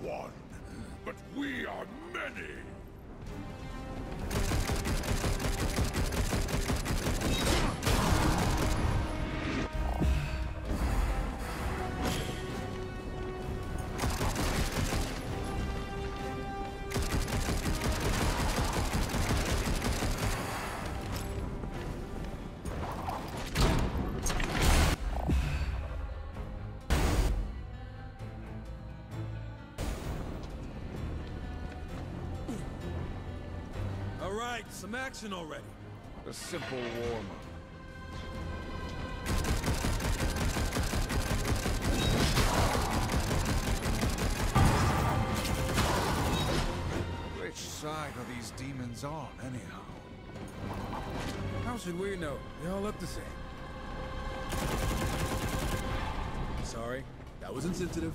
one, but we are many. Right, some action already. A simple warm-up. Which side are these demons on, anyhow? How should we know? They all look the same. Sorry, that was insensitive.